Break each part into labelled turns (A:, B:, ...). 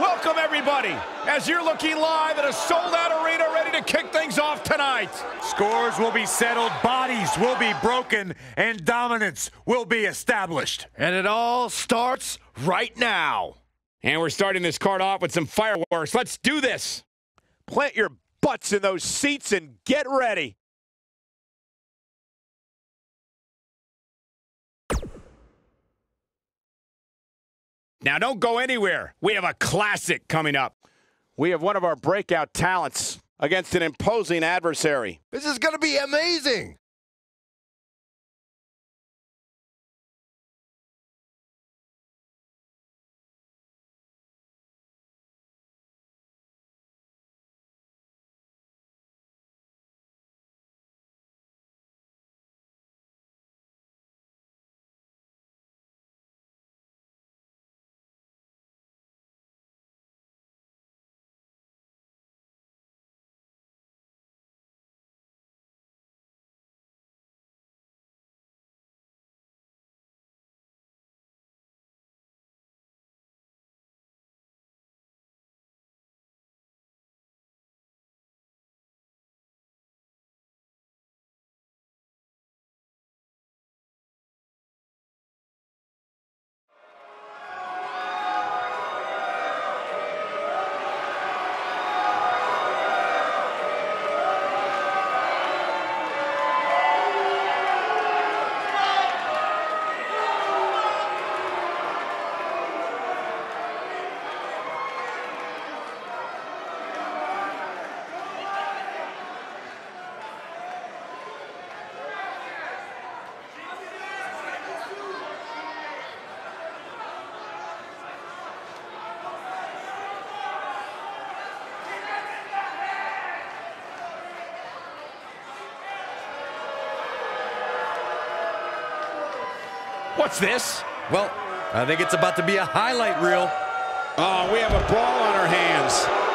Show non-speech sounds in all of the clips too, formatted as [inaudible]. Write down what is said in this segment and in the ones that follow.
A: Welcome, everybody, as you're looking live at a sold-out arena ready to kick things off tonight.
B: Scores will be settled, bodies will be broken, and dominance will be established.
A: And it all starts right now. And we're starting this card off with some fireworks. Let's do this.
C: Plant your butts in those seats and get ready.
A: Now, don't go anywhere. We have a classic coming up.
C: We have one of our breakout talents against an imposing adversary.
D: This is going to be amazing.
A: What's this?
D: Well, I think it's about to be a highlight reel.
C: Oh, we have a brawl on our hands.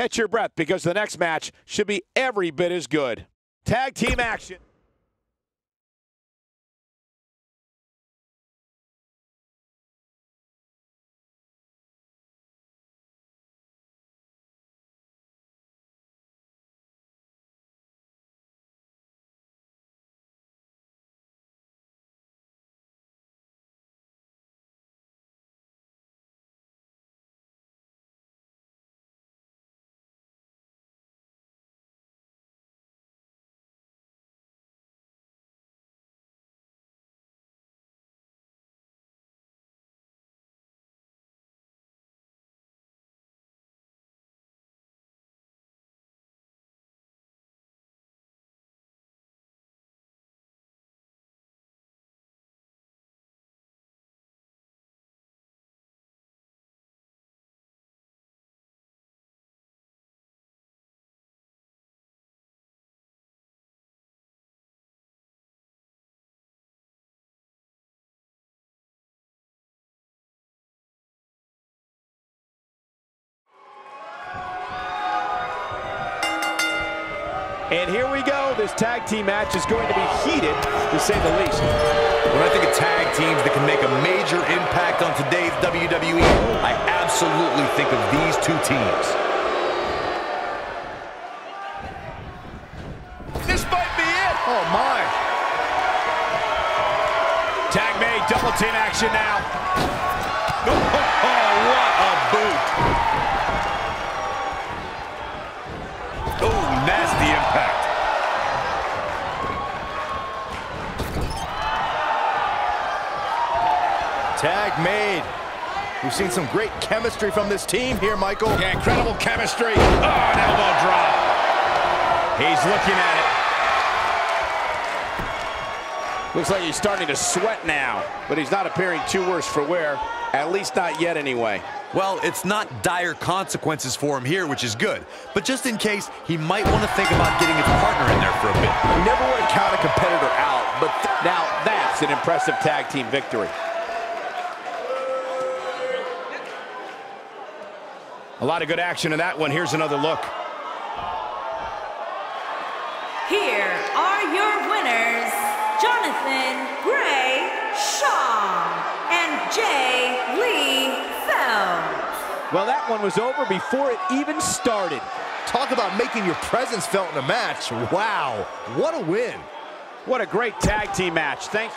C: Catch your breath because the next match should be every bit as good. Tag team action.
E: And here we go. This tag team match is going to be heated, to say the least.
B: When I think of tag teams that can make a major impact on today's WWE, I absolutely think of these two teams.
C: This might be it.
B: Oh, my.
E: Tag made, double team action now.
A: We've seen some great chemistry from this team here, Michael.
C: Yeah, incredible chemistry. Oh, an elbow drop. He's looking at it.
E: Looks like he's starting to sweat now, but he's not appearing too worse for wear. At least not yet, anyway.
B: Well, it's not dire consequences for him here, which is good. But just in case, he might want to think about getting his partner in there for a bit.
A: You never want to count a competitor out, but
E: Now that's an impressive tag team victory.
C: A lot of good action in that one. Here's another look.
F: Here are your winners, Jonathan Gray Shaw and Jay Lee Phelps.
E: Well, that one was over before it even started.
A: talk about making your presence felt in a match. Wow, what a win.
E: What a great tag team match. Thanks.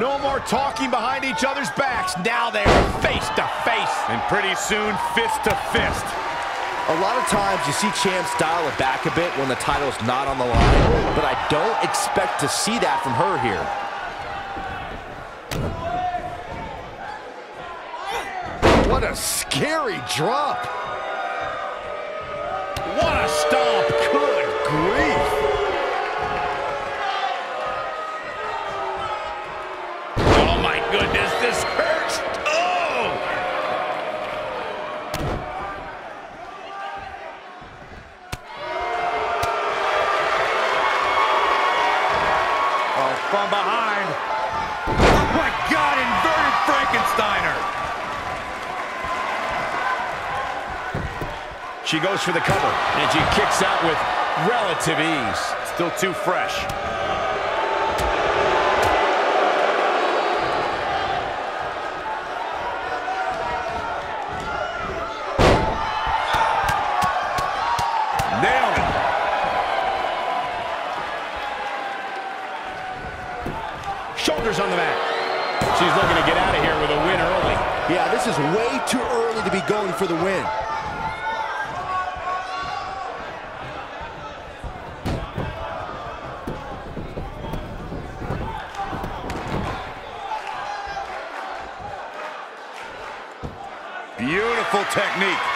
C: No more talking behind each other's backs. Now they're face to face.
G: And pretty soon, fist to fist.
A: A lot of times you see champs dial it back a bit when the title's not on the line, but I don't expect to see that from her here. What a scary drop.
C: What a stomp.
G: Behind. Oh, my God, inverted Frankensteiner.
C: She goes for the cover, and she kicks out with relative ease.
G: Still too fresh.
A: Is way too early to be going for the win.
G: Beautiful technique.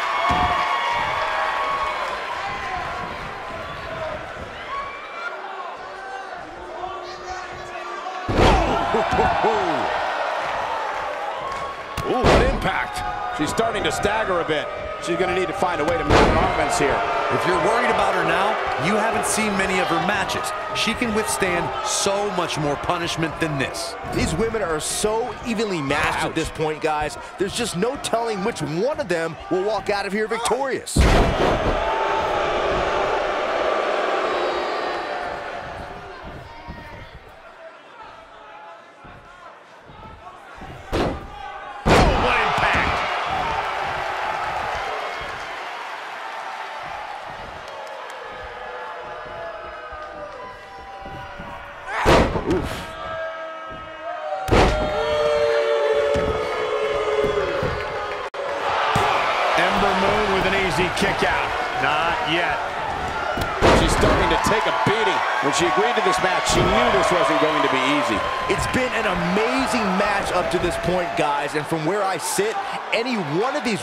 E: Starting to stagger a bit. She's going to need to find a way to mount offense here.
B: If you're worried about her now, you haven't seen many of her matches. She can withstand so much more punishment than this.
A: These women are so evenly matched at this point, guys. There's just no telling which one of them will walk out of here victorious.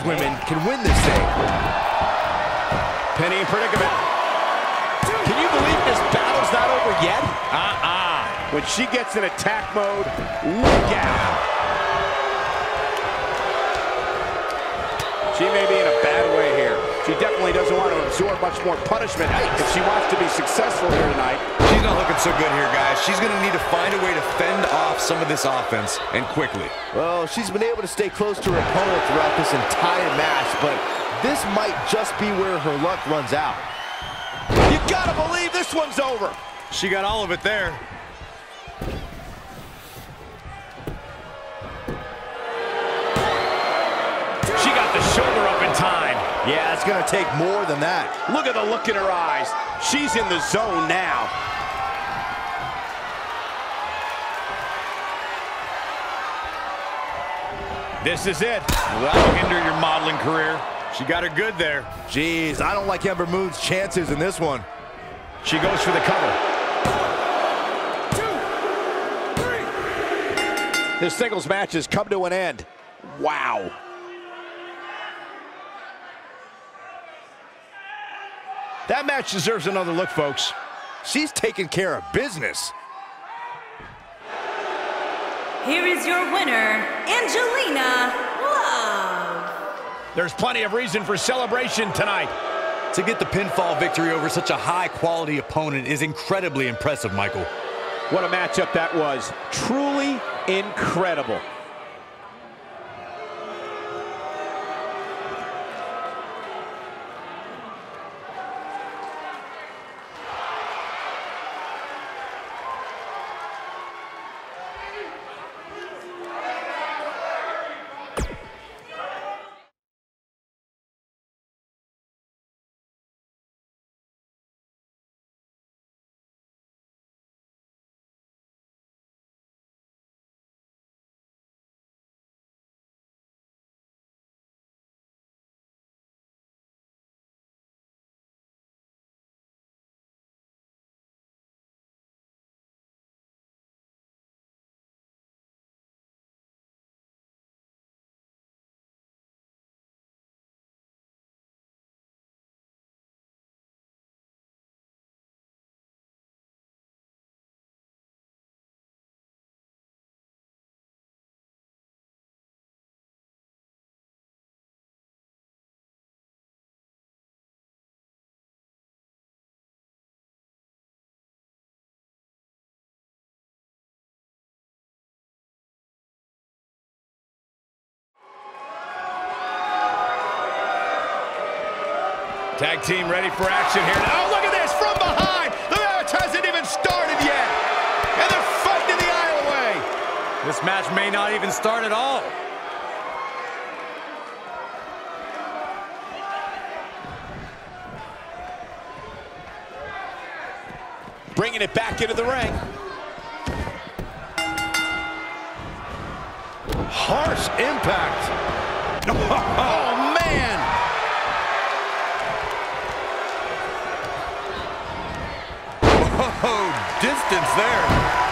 A: Women can win this thing.
H: Penny predicament.
A: Can you believe this battle's not over yet?
C: Uh-uh. When she gets in attack mode, look out. She may be in a bad way here. She definitely doesn't want to absorb much more punishment if she wants to be successful here tonight.
B: She's not looking so good here, guys. She's going to need to find a way to fend off some of this offense, and quickly.
A: Well, she's been able to stay close to her opponent throughout this entire match, but this might just be where her luck runs out.
C: You gotta believe this one's over.
I: She got all of it there.
H: She
A: Yeah, it's going to take more than that.
C: Look at the look in her eyes. She's in the zone now.
H: This is it.
I: That'll hinder your modeling career. She got her good there.
A: Jeez, I don't like Ember Moon's chances in this one.
H: She goes for the cover.
C: This singles match has come to an end. Wow.
H: That match deserves another look, folks.
A: She's taking care of business.
F: Here is your winner, Angelina Love.
H: There's plenty of reason for celebration tonight.
B: To get the pinfall victory over such a high-quality opponent is incredibly impressive, Michael.
C: What a matchup that was. Truly incredible.
H: Tag team ready for action here. Oh, look at this from behind. The match hasn't even started yet. And they're fighting the aisle away.
I: This match may not even start at all.
C: Bringing it back into the ring.
A: Harsh impact. [laughs]
C: Oh, man.
B: Oh, distance there.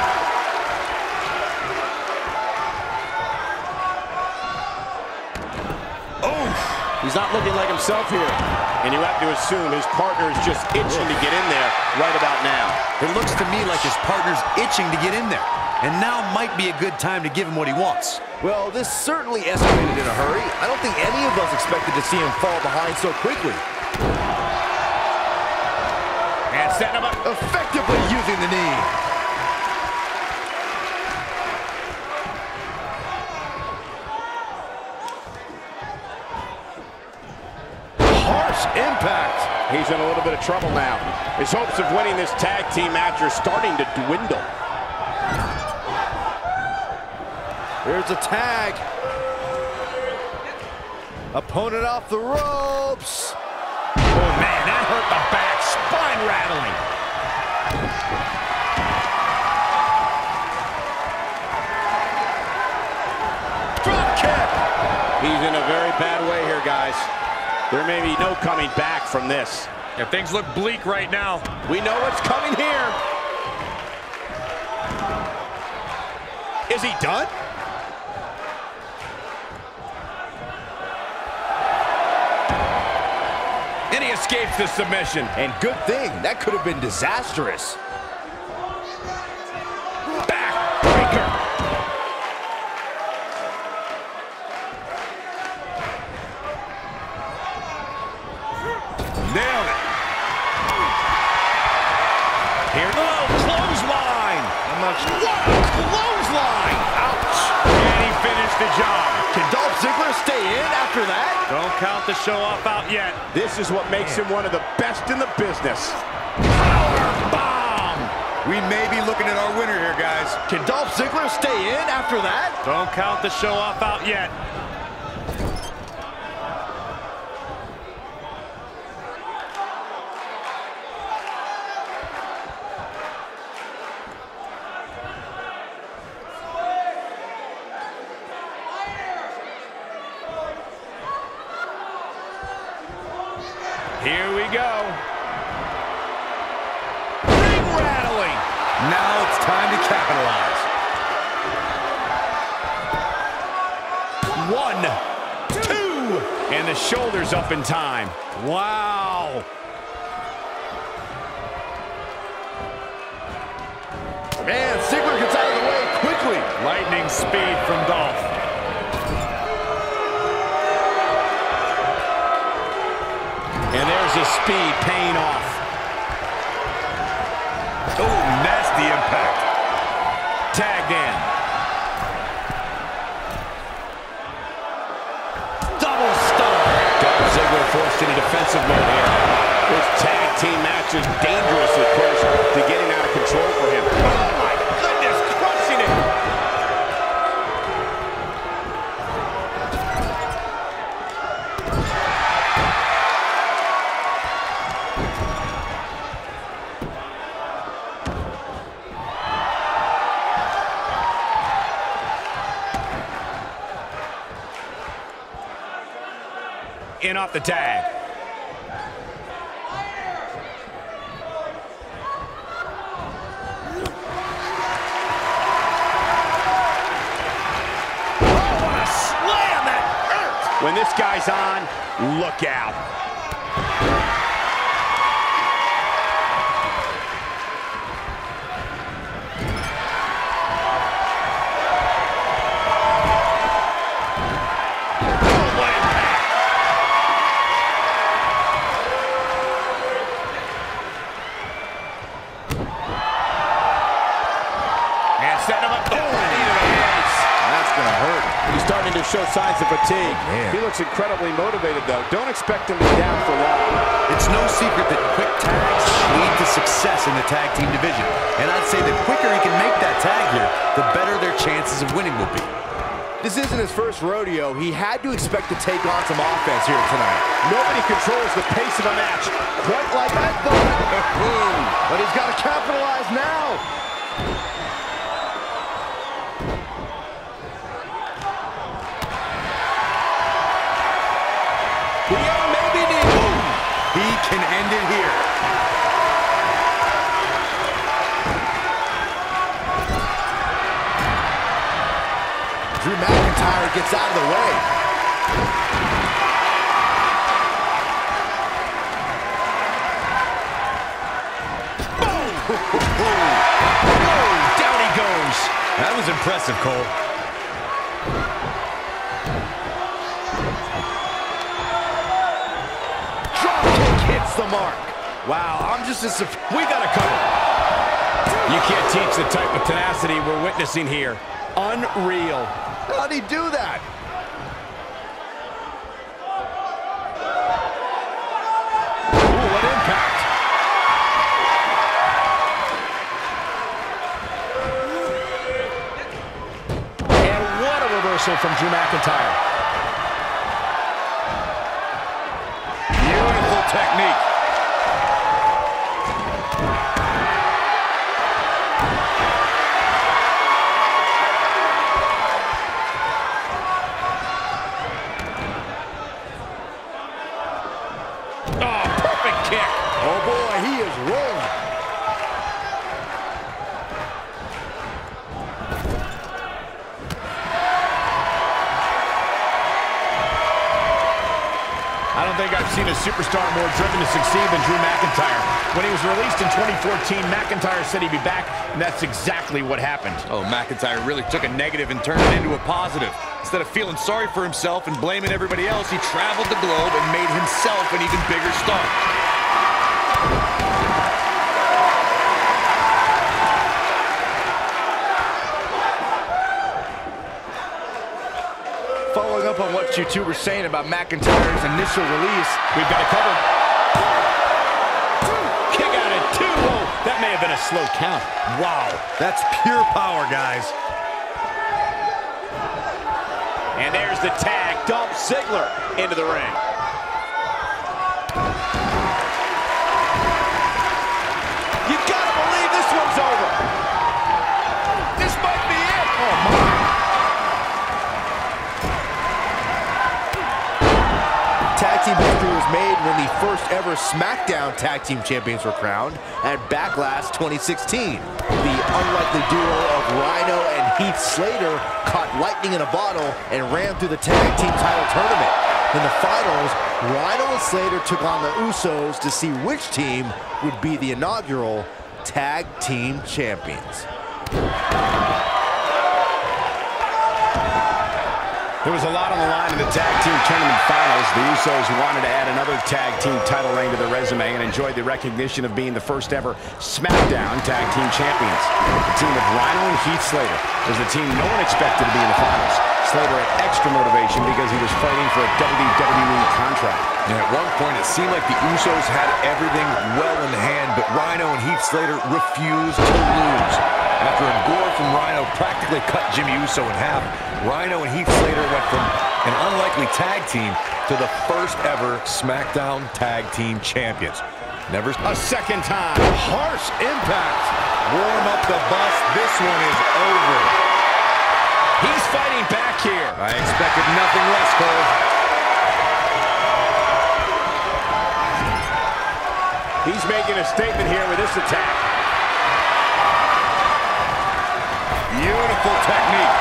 C: He's not looking like himself here. And you have to assume his partner is just itching to get in there right about now.
B: It looks to me like his partner's itching to get in there. And now might be a good time to give him what he wants.
A: Well, this certainly escalated in a hurry. I don't think any of us expected to see him fall behind so quickly.
H: And setting him up.
A: Effectively using the knee. Harsh impact.
C: He's in a little bit of trouble now. His hopes of winning this tag team match are starting to dwindle.
A: Here's a tag. Opponent off the ropes.
H: Oh, man, that hurt the back. Spine rattling.
C: Drop kick. He's in a very bad way here, guys.
E: There may be no coming back from this.
G: Yeah, things look bleak right now.
E: We know what's coming here. Is he done?
C: And he escapes the submission.
A: And good thing, that could have been disastrous.
C: Backbreaker. Nailed it. Here, oh, clothesline.
A: I'm not sure.
C: What a clothesline. Ouch.
G: And he finished the job.
A: Can Dolph Ziggler stay in after that?
G: Don't count the show off out yet.
E: This is what makes him one of the best in the business.
C: Power Bomb.
B: We may be looking at our winner here, guys.
A: Can Dolph Ziggler stay in after that?
G: Don't count the show off out yet.
C: Here we go. Ring rattling.
B: Now it's time to capitalize.
C: One, two, and the shoulders up in time. Wow.
A: Man, Ziggler gets out of the way quickly.
G: Lightning speed from Dolph.
C: And there's his speed paying off.
B: Oh, nasty impact.
C: Tagged in. Double stomp. Dolph Ziggler forced into defensive mode here.
E: This tag team match is dangerously close to getting out of control for him.
C: Oh my The tag. Oh, what a slam that hurt.
E: When this guy's on, look out. Signs of fatigue.
B: Oh, man.
E: He looks incredibly motivated, though. Don't expect him to be down for long.
B: It's no secret that quick tags lead to success in the tag team division. And I'd say the quicker he can make that tag here, the better their chances of winning will be.
A: This isn't his first rodeo. He had to expect to take on some offense here tonight.
E: Nobody controls the pace of a match quite like that, though. [laughs]
A: But he's got to capitalize now. Gets out of the way.
C: Down he goes.
B: That was impressive, Cole.
A: Drop kick hits the mark. Wow, I'm just as.
C: We got to cover. You can't teach the type of tenacity we're witnessing here. Unreal.
A: How'd he do that?
C: Ooh, what impact. And what a reversal from Drew McIntyre.
B: Beautiful technique.
C: A superstar more driven to succeed than Drew McIntyre. When he was released in 2014, McIntyre said he'd be back, and that's exactly what happened.
B: Oh, McIntyre really took a negative and turned it into a positive. Instead of feeling sorry for himself and blaming everybody else, he traveled the globe and made himself an even bigger star.
A: Following up on what you two were saying about McIntyre's initial release,
C: We've got it covered. Kick out at two. That may have been a slow count.
G: Wow, that's pure power, guys.
E: And there's the tag. Dolph Ziggler into the ring.
A: First ever SmackDown tag team champions were crowned at Backlash 2016. The unlikely duo of Rhino and Heath Slater caught lightning in a bottle and ran through the tag team title tournament. In the finals, Rhino and Slater took on the Usos to see which team would be the inaugural tag team champions.
C: There was a lot on the line in the tag team tournament finals. The Usos wanted to add another tag team title reign to their resume and enjoyed the recognition of being the first ever SmackDown tag team champions. The team of Rhino and Heath Slater was the team no one expected to be in the finals. Slater had extra motivation because he was fighting for a WWE contract.
B: And at one point, it seemed like the Usos had everything well in hand, but Rhino and Heath Slater refused to lose. After a gore from Rhino practically cut Jimmy Uso in half, Rhino and Heath Slater went from an unlikely tag team to the first ever SmackDown Tag Team Champions. Never
C: A second time. Harsh impact.
G: Warm up the bus. This one is over.
C: He's fighting back here.
B: I expected nothing less, Cole.
E: He's making a statement here with this attack.
C: Beautiful technique.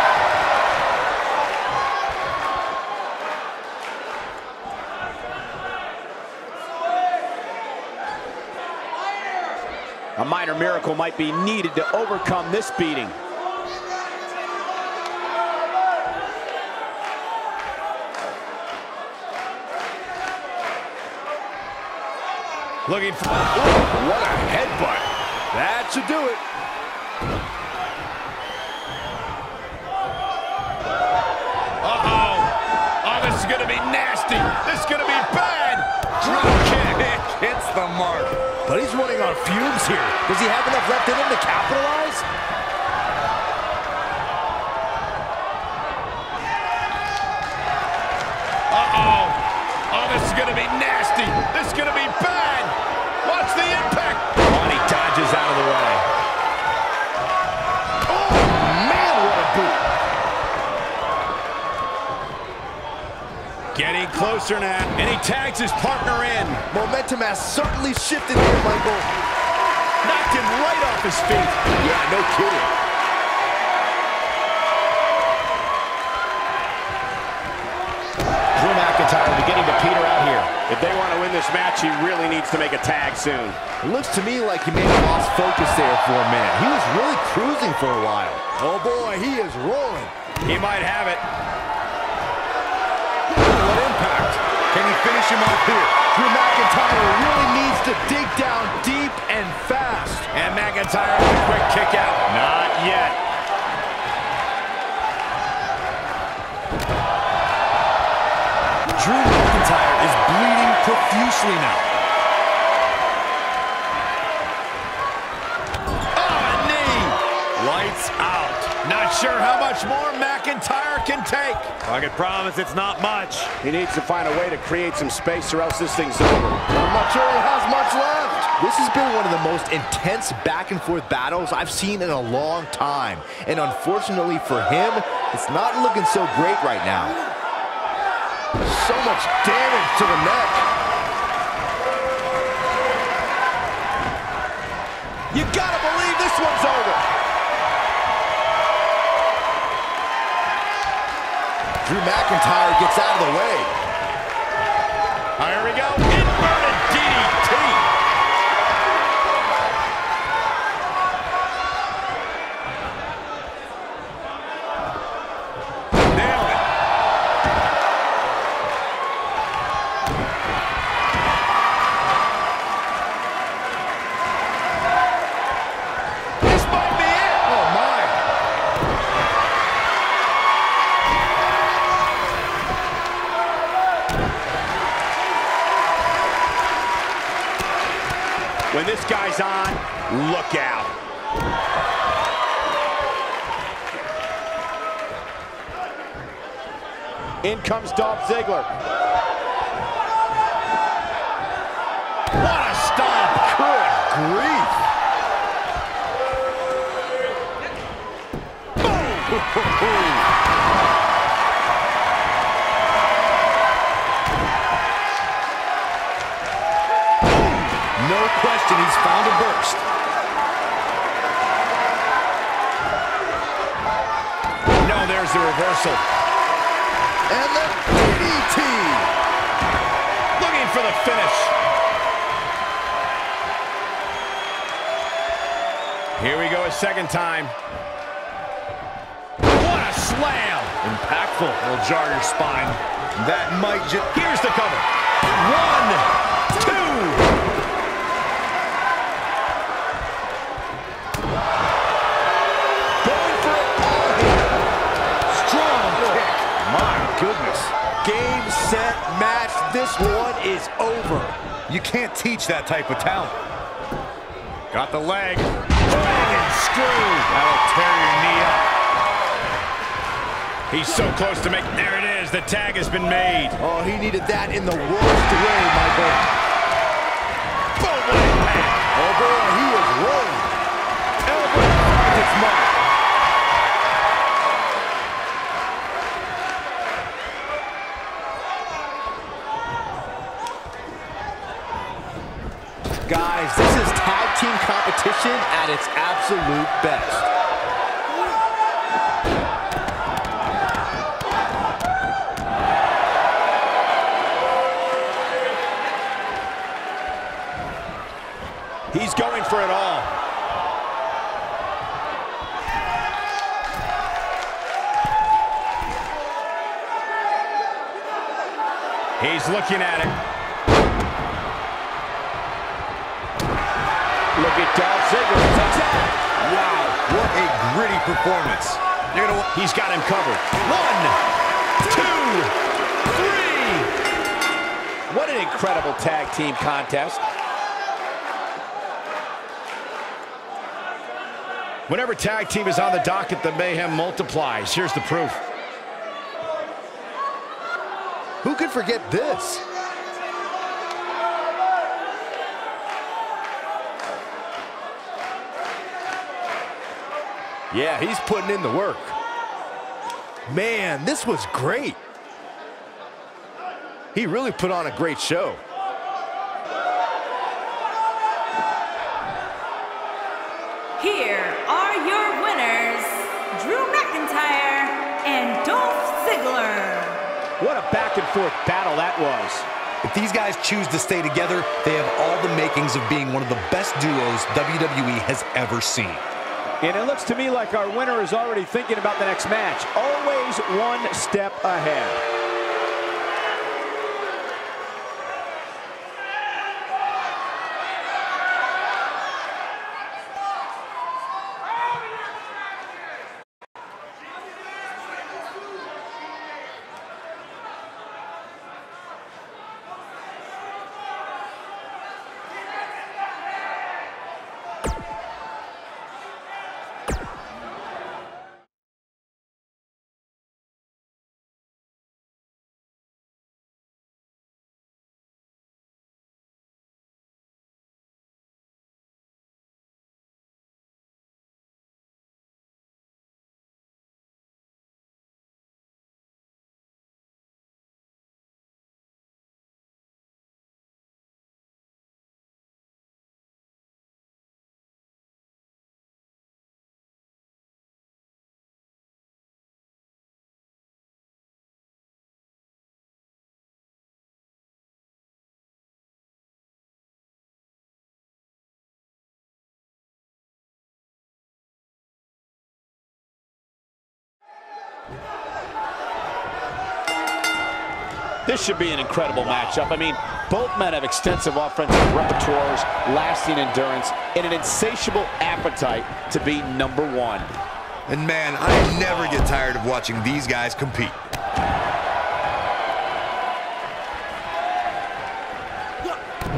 E: A minor miracle might be needed to overcome this beating.
C: Looking for... Ooh, what a headbutt.
A: That should do it.
C: Be nasty. This is going to be bad. Drop kick.
G: Hits the mark.
A: But he's running on fumes here. Does he have enough left in him to capitalize?
C: Closer now, and he tags his partner in.
A: Momentum has certainly shifted here, Michael.
C: Knocked him right off his feet.
A: Yeah, no kidding.
C: Drew McIntyre beginning to peter out here.
E: If they want to win this match, he really needs to make a tag soon.
A: It looks to me like he may have lost focus there for a minute. He was really cruising for a while. Oh boy, he is rolling.
C: He might have it.
G: Can he finish him off here?
A: Drew McIntyre really needs to dig down deep and fast.
C: And McIntyre with a quick kick out. Not yet.
B: Drew McIntyre is bleeding profusely now.
C: Oh, a knee. Lights out. Not sure how much more McIntyre can take.
G: I can promise it's not much.
E: He needs to find a way to create some space or else this thing's over.
A: I'm not sure he has much left. This has been one of the most intense back and forth battles I've seen in a long time. And unfortunately for him, it's not looking so great right now. So much damage to the neck.
E: You gotta believe this one's over.
A: Drew McIntyre gets out of the way.
C: Here we go. Inverted look out. In comes Dolph Ziggler. What a stomp. Good grief. [laughs]
B: No question, he's found a burst.
C: No, there's the reversal.
A: And the DDT.
C: Looking for the finish. Here we go a second time. What a slam.
G: Impactful. Will jar your spine.
B: That might just...
C: Here's the cover. One, two.
A: Game, set, match. This one is over.
B: You can't teach that type of talent.
G: Got the leg. Dragon screw. That'll tear your knee up.
C: He's so close to make. There it is. The tag has been made.
A: Oh, he needed that in the worst way, Michael.
C: Boom.
A: Oh, boy, he is rolling. Elbow its mark. Guys, this is tag team competition at its absolute best.
B: Performance.
C: He's got him covered. One, two, three.
E: What an incredible tag team contest.
C: Whenever tag team is on the docket, the mayhem multiplies. Here's the proof.
A: Who could forget this? Yeah, he's putting in the work. Man, this was great. He really put on a great show.
F: Here are your winners, Drew McIntyre and Dolph Ziggler.
E: What a back and forth battle that was.
B: If these guys choose to stay together, they have all the makings of being one of the best duos WWE has ever seen.
E: And it looks to me like our winner is already thinking about the next match. Always one step ahead. This should be an incredible matchup. I mean, both men have extensive offensive repertoires, lasting endurance, and an insatiable appetite to be number one.
B: And man, I never get tired of watching these guys compete.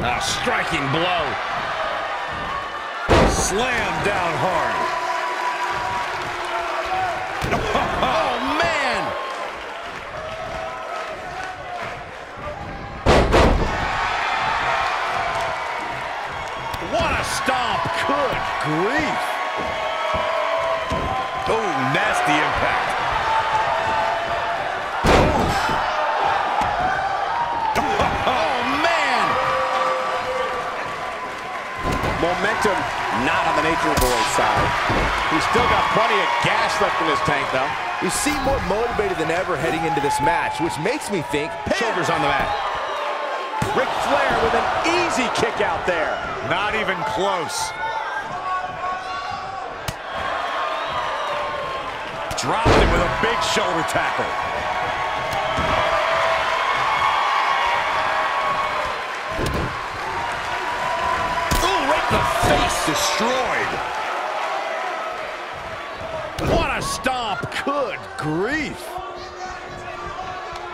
C: A striking blow.
G: Slam down hard.
C: Grief.
B: Oh, nasty impact.
C: Oh. oh, man!
E: Momentum not on the Nature Boy side. He's still got plenty of gas left in his tank, though.
A: You seem more motivated than ever heading into this match, which makes me think...
C: Shoulders on the mat.
E: Ric Flair with an easy kick out there.
G: Not even close. Dropped him with a big shoulder tackle.
C: Ooh, right the face.
B: Destroyed.
C: What a stomp. Good grief.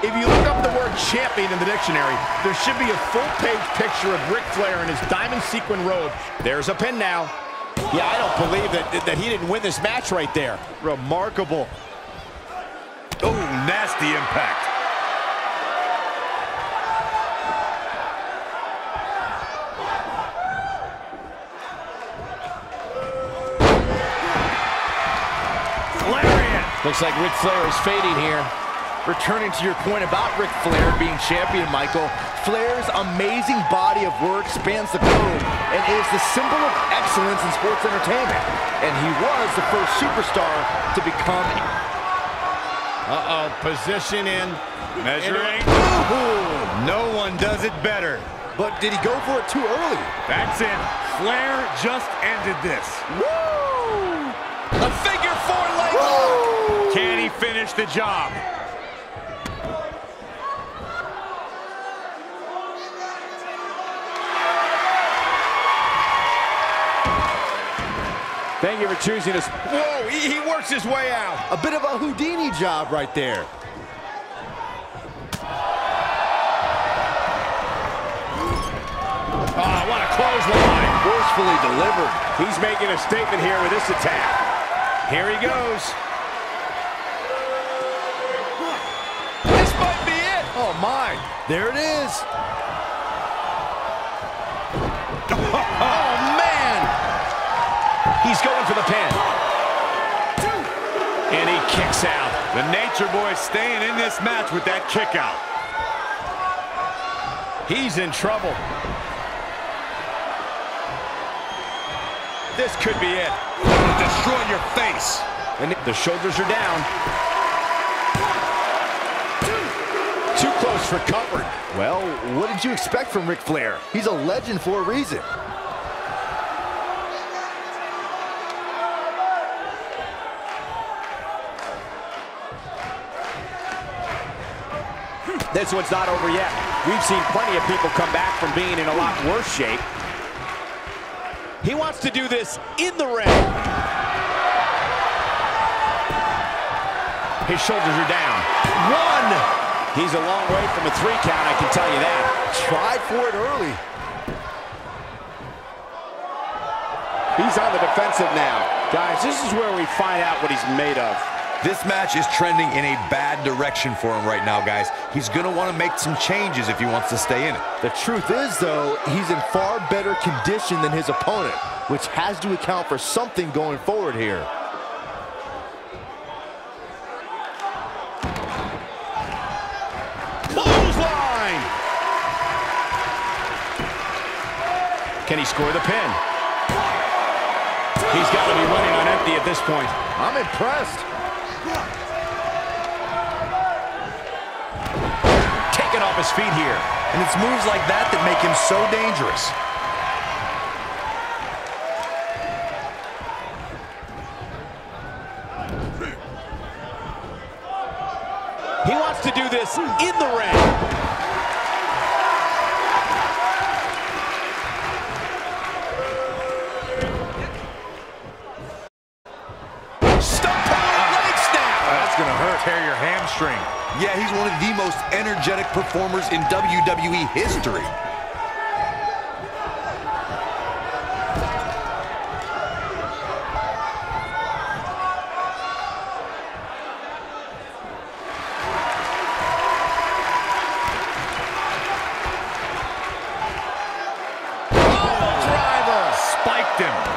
C: If you look up the word champion in the dictionary, there should be a full-page picture of Ric Flair in his diamond sequin robe. There's a pin now.
E: Yeah, I don't believe that, that he didn't win this match right there.
C: Remarkable.
B: Oh, nasty impact.
G: Lariat.
A: Looks like Ric Flair is fading here. Returning to your point about Ric Flair being champion, Michael, Flair's amazing body of work spans the globe and is the symbol of excellence in sports entertainment. And he was the first superstar to become...
C: Uh-oh, position in.
G: Measuring.
C: No one does it better.
A: But did he go for it too early?
G: That's it. Flair just ended this.
A: Woo!
C: A figure four leg lock.
G: Can he finish the job?
E: Thank you for choosing us.
C: Whoa, he, he works his way out.
A: A bit of a Houdini job right there.
C: Oh, what a clothesline.
A: Forcefully delivered.
E: He's making a statement here with this attack.
C: Here he goes. This might be it.
A: Oh, my. There it is.
C: He's going for the pin. And he kicks out.
G: The Nature Boy staying in this match with that kick out.
C: He's in trouble. This could be it.
B: Destroy your face.
C: And the shoulders are down. Too close for comfort.
A: Well, what did you expect from Ric Flair? He's a legend for a reason.
E: This one's not over yet. We've seen plenty of people come back from being in a lot worse shape. He wants to do this in the ring.
C: His shoulders are down. One.
E: He's a long way from a three count, I can tell you that.
A: Tried for it early.
E: He's on the defensive now. Guys, this is where we find out what he's made of.
B: This match is trending in a bad direction for him right now, guys. He's going to want to make some changes if he wants to stay in it.
A: The truth is, though, he's in far better condition than his opponent, which has to account for something going forward here.
C: Clothesline. Can he score the pin? He's got to be running on empty at this point.
A: I'm impressed.
C: Taken off his feet here.
B: And it's moves like that that make him so dangerous.
E: He wants to do this in the ring.
B: Yeah, he's one of the most energetic performers in WWE history.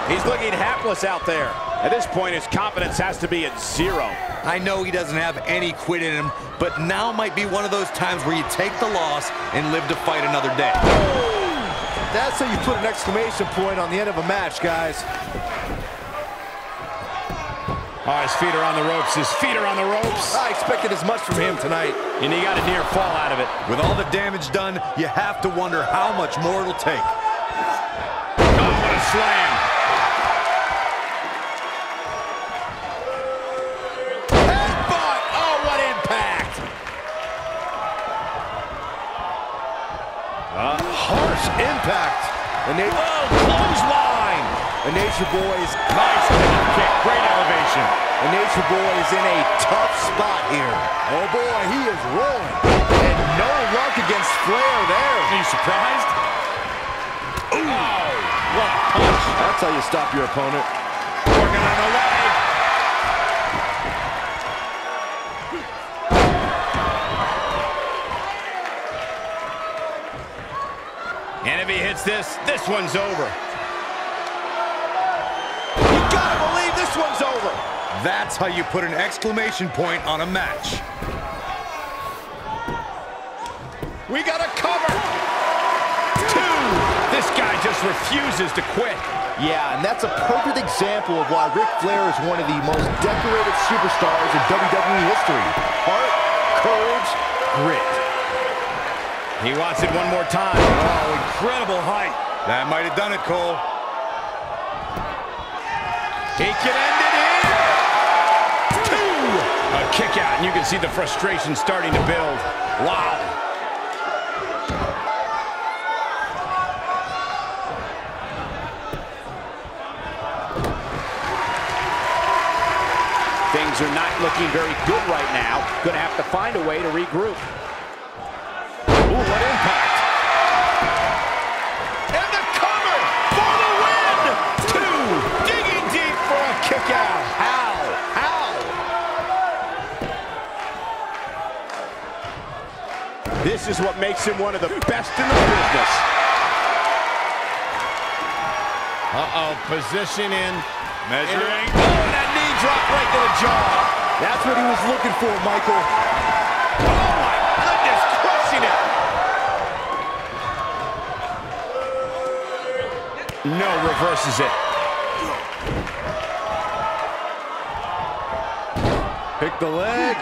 E: He's looking hapless out there. At this point, his confidence has to be at zero.
B: I know he doesn't have any quit in him, but now might be one of those times where you take the loss and live to fight another day.
A: That's how you put an exclamation point on the end of a match, guys.
C: Oh, his feet are on the ropes. His feet are on the ropes.
A: I expected as much from him tonight.
C: And he got a near fall out of it.
B: With all the damage done, you have to wonder how much more it'll take.
C: Oh, what a slam.
A: Impact.
C: The Na oh, clothesline!
A: The Nature Boys.
C: Nice kick. Great elevation.
A: The Nature Boy is in a tough spot here. Oh boy, he is rolling. And no luck against Flair there.
C: Are you surprised?
A: Ooh. Oh, what a punch. That's how you stop your opponent.
C: He hits this, this one's over.
A: You gotta believe this one's over.
B: That's how you put an exclamation point on a match.
C: We got a cover. Two. This guy just refuses to quit.
A: Yeah, and that's a perfect example of why Ric Flair is one of the most decorated superstars in WWE history. Heart, courage, grit.
C: He wants it one more time.
G: Oh, incredible height.
B: That might have done it, Cole.
C: He can end it here. Two. A kick out, and you can see the frustration starting to build. Wow. Things are not looking very good right now. Going to have to find a way to regroup. This is what makes him one of the best in the business. Uh-oh, position in.
G: Measuring.
C: Oh, that knee drop right to the jaw.
A: That's what he was looking for, Michael.
C: Oh, my goodness, crushing it. No, reverses it.
A: Pick the leg.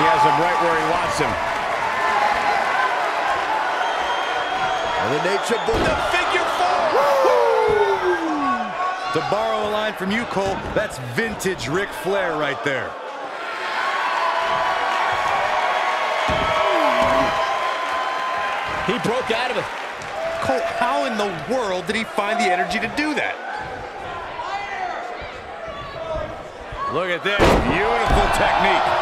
C: He has him right where he wants him.
A: And the nature book.
C: The figure four.
B: To borrow a line from you, Cole, that's vintage Ric Flair right there.
E: He broke out of it.
B: Cole, how in the world did he find the energy to do that?
G: Look at this. Beautiful technique.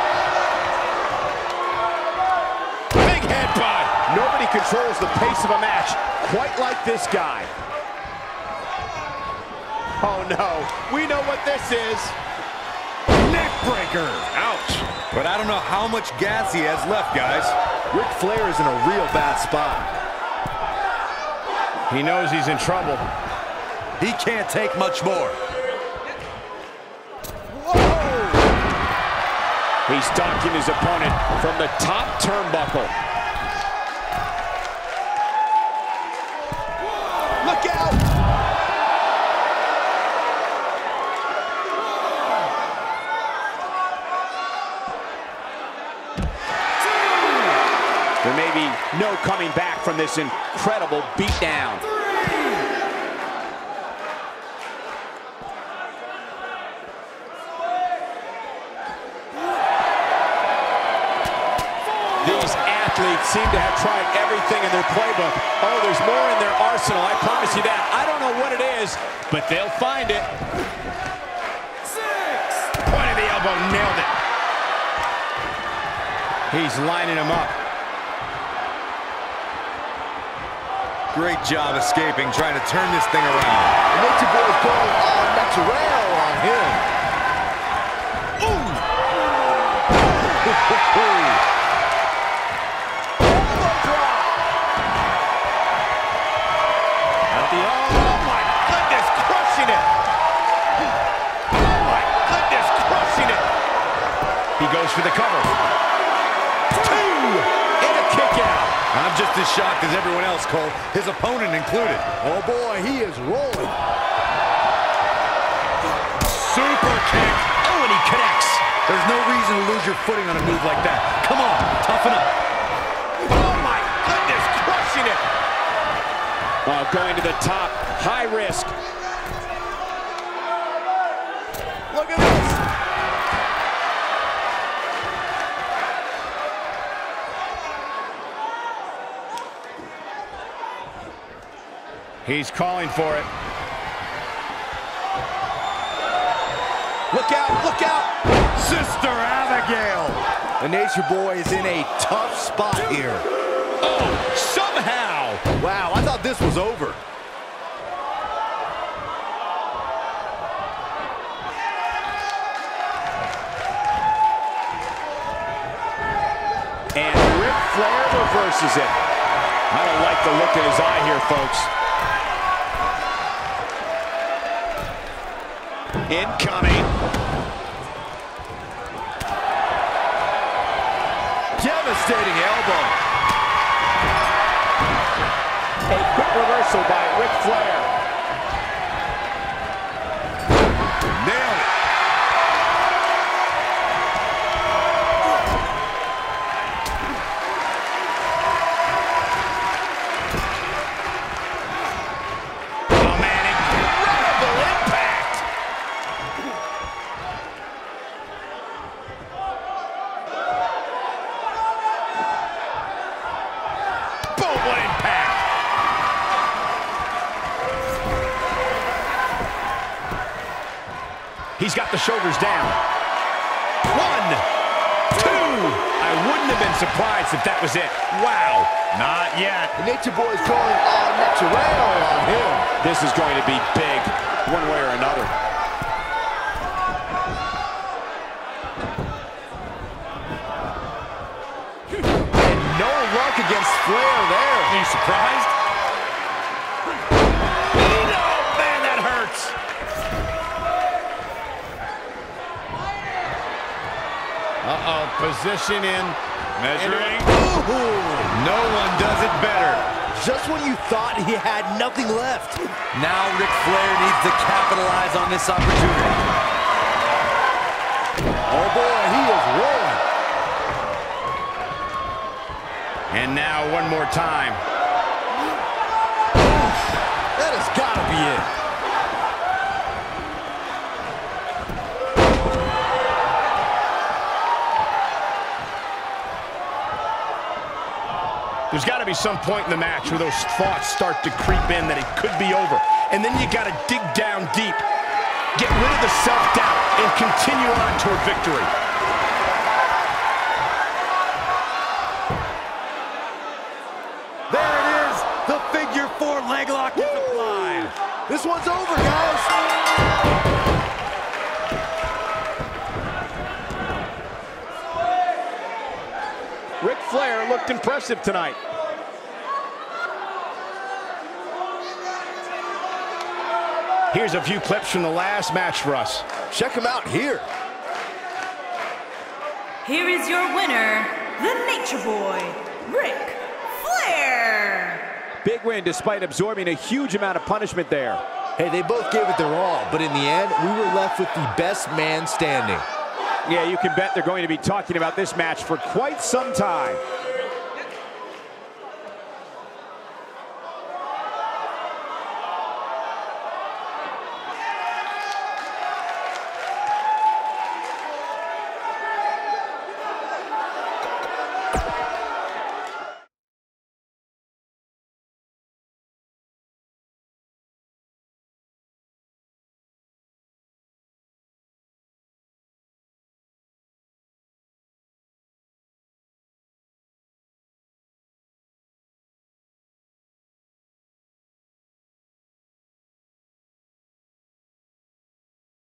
C: Nobody controls the pace of a match quite like this guy. Oh, no. We know what this is.
G: Neck breaker.
B: Ouch. But I don't know how much gas he has left, guys.
A: Ric Flair is in a real bad spot.
C: He knows he's in trouble.
B: He can't take much more. Whoa.
E: He's stalking his opponent from the top turnbuckle.
A: Out!
E: There may be no coming back from this incredible beatdown. Champions seem to have tried everything in their playbook. Oh, there's more in their arsenal, I promise you that. I don't know what it is, but they'll find it. Six.
C: Point of the elbow, nailed it. He's lining him up.
B: Great job escaping, trying to turn this thing around.
A: And Nature Boy is going all natural on him.
C: At [laughs]
B: as shocked as everyone else, Cole, his opponent included.
A: Oh boy, he is rolling.
C: Super kick. Oh, and he connects.
B: There's no reason to lose your footing on a move like that. Come on, toughen up.
C: Oh my goodness, crushing it.
E: Well, going to the top, high risk.
C: He's calling for it.
A: Look out, look out.
G: Sister Abigail.
A: The Nature Boy is in a tough spot here.
C: Oh, somehow.
A: Wow, I thought this was over.
E: And Ric Flair reverses it. I don't like the look in his eye here, folks.
C: Incoming.
A: Devastating elbow.
E: A quick reversal by Ric Flair.
C: He's got the shoulders down. One, two. I wouldn't have been surprised if that was it. Wow. Not yet.
A: The Nature Boy is going all natural on him.
E: This is going to be big, one way or another.
A: And no luck against Flair there.
C: Are you surprised? Uh-oh, position in. Measuring.
B: No one does it better.
A: Just when you thought he had nothing left.
B: Now Ric Flair needs to capitalize on this opportunity.
A: Oh boy, he is rolling.
C: And now one more time.
A: That has got to be it.
C: To be some point in the match where those thoughts start to creep in that it could be over. And then you got to dig down deep. Get rid of the self-doubt and continue on toward victory.
B: There it is. The figure four leg lock is applied.
A: This one's over, guys.
E: Ric Flair looked impressive tonight.
C: Here's a few clips from the last match for us.
A: Check him out here.
F: Here is your winner, the Nature Boy, Ric Flair.
E: Big win despite absorbing a huge amount of punishment there.
A: Hey, they both gave it their all, but in the end, we were left with the best man standing.
E: Yeah, you can bet they're going to be talking about this match for quite some time.